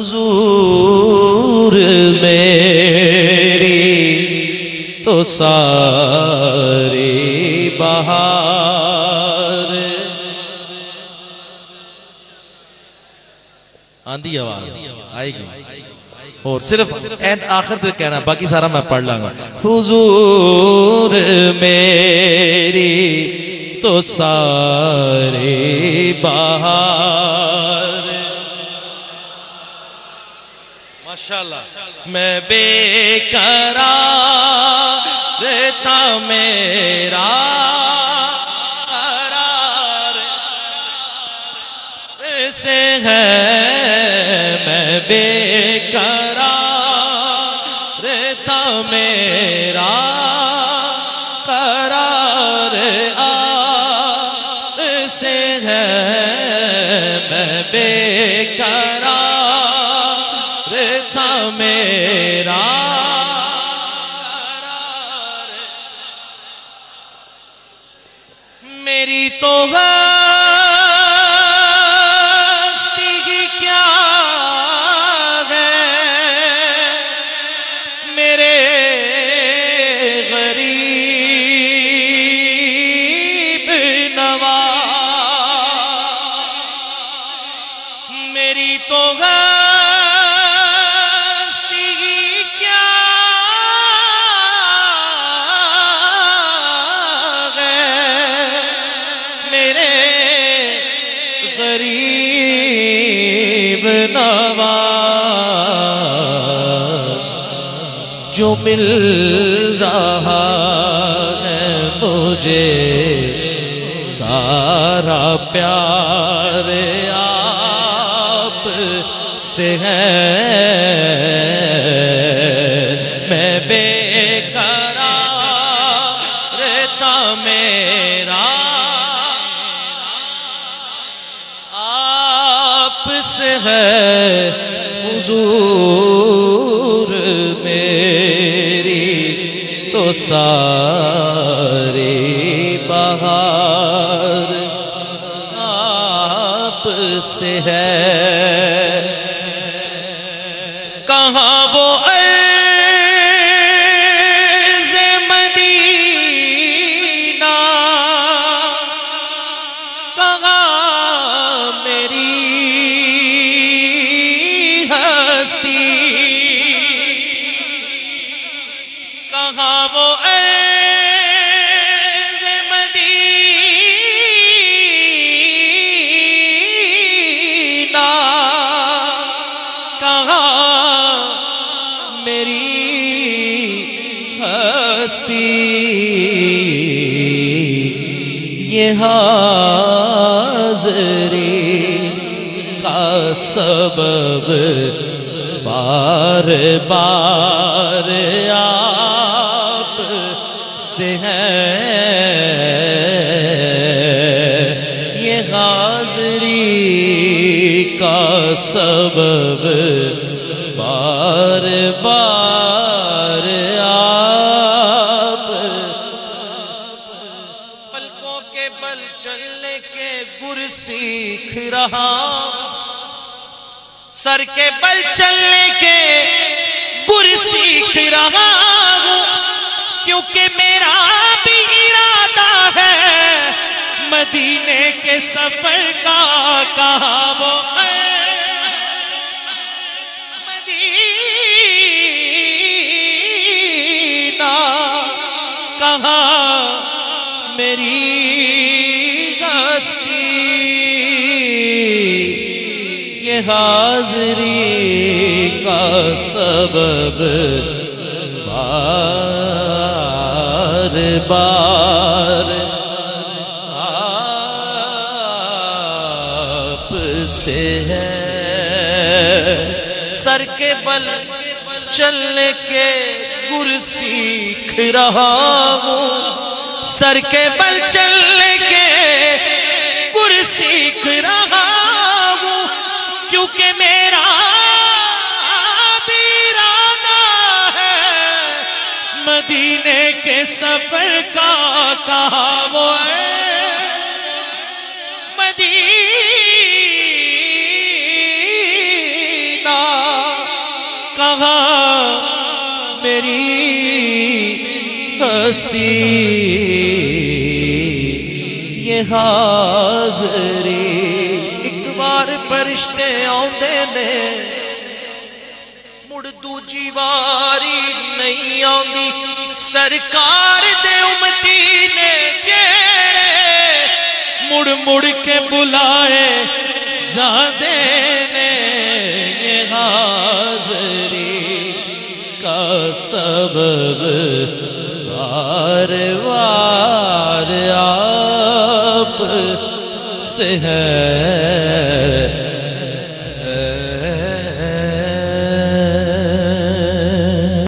حضور میری تو ساری بہار۔ آندھی آواز، آئے گی۔ اور صرف اینڈ آخر تک کہنا، باقی سارا میں پڑھ لوں گا۔ حضور میری تو ساری بہار۔ ماشاءاللہ میں بے کرا تھا میرا قرار سے ہے میں بے قرار میری تو ہستی ہی کیا ہے میرے غریب نواز میری تو غریب نواز جو مل رہا ہے مجھے سارا پیار آپ سے ہے۔ آپ سے ہے حضور میری تو ساری بہار آپ سے ہے ہستی۔ کہاں وہ عرض مدینہ؟ کہاں میری ہستی؟ یہ حاضری کا سبب بار بار آپ سے ہے۔ یہ حاضری کا سبب بار بار آپ پلکوں کے بل چلنے کے گر سیکھ رہا۔ سر کے بل چلنے کے گر سیکھ رہا ہوں۔ کیونکہ میرا بھی ارادہ ہے مدینے کے سفر کا کہا وہ ہے۔ مدینہ کہاں میری ہستی؟ حاضری کا سبب بار بار آپ سے ہے۔ سر کے بل چلنے کے گر سیکھ رہا ہوں۔ سر کے بل چلنے کے گر سیکھ رہا ہوں کیونکہ میرا بھی ہے۔ مدینے کے سفر کا کہا وہ ہے۔ مدینہ کہا میری ہستی؟ یہ حاضری ایک بار فرشتے آدھے نے مڑ دوجی واری نہیں آندی سرکار دے امتی نے جیڑے مڑ مڑ کے بلائے جاندے نے یہ حاضری کا سبب وار وار آپ سے ہے